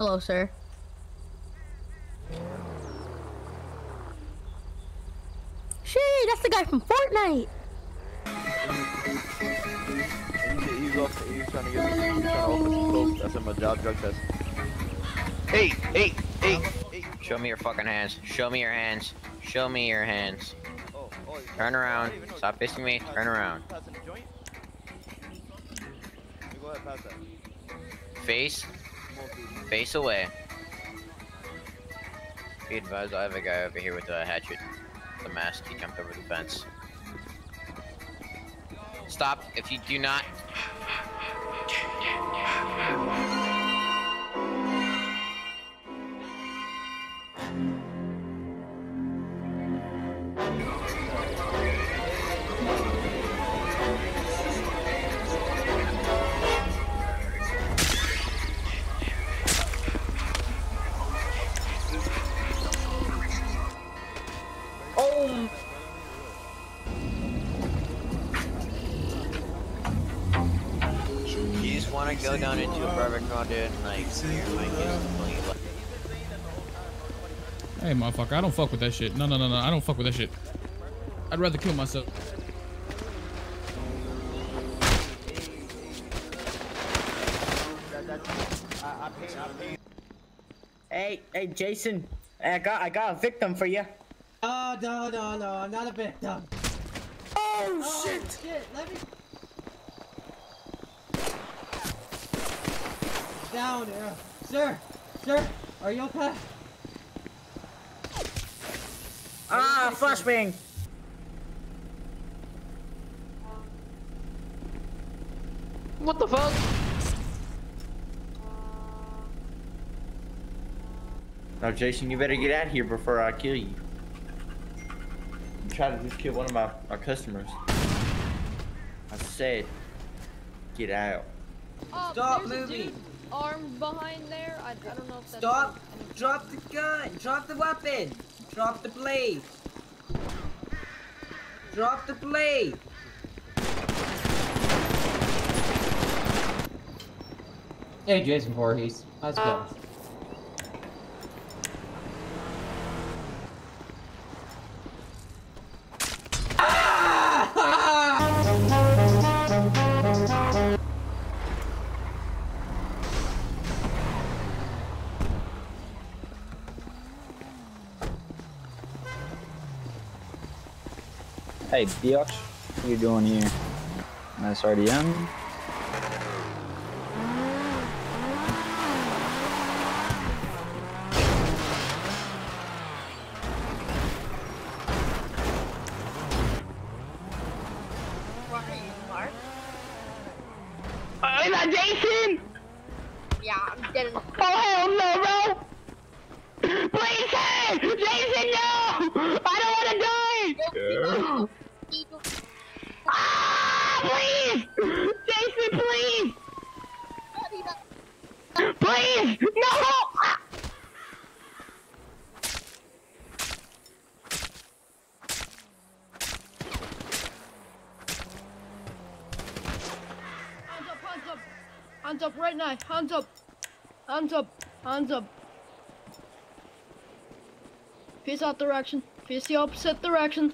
Hello, sir. Shit, that's the guy from Fortnite. He's, also, he's trying to get he's trying to open that's in my job drug test. Hey, hey, hey, hey. Show me your fucking hands. Show me your hands. Show me your hands. Oh, oh, Turn around. Stop facing me. Turn around. Passing a joint? Go ahead, pass that. Face. Face away. Be advised, I have a guy over here with a hatchet. The mask. He jumped over the fence. Stop. If you do not. You just want to go down into a barbacoa, dude, and like, you're like, like, Hey, motherfucker, I don't fuck with that shit. No, no, no, no, I don't fuck with that shit. I'd rather kill myself. Hey, hey, Jason. I got, I got a victim for you. Oh, no, no, no, not a victim. Oh, Oh, shit! shit, let me... Down, uh, sir, sir, are you okay? Ah, flashbang. What the fuck? Now, Jason, you better get out of here before I kill you. You tried to just kill one of my, my customers. I said, get out. Oh, Stop moving. dude armed behind there. I, I don't know if that's. Stop! Drop the gun! Drop the weapon! Drop the blade! Drop the blade! Hey, Jason Voorhees. How's it uh, going? Hey, Biatch, what are you doing here? Nice RDM. Is that Jason? Yeah, I'm dead in the. Oh hell no, bro! Please, hey! Jason, no! I don't want Ah, please! Jason, please! Please! No! Hands up, right now. Hands up. Hands up. Hands up. Face out direction. Face the opposite direction.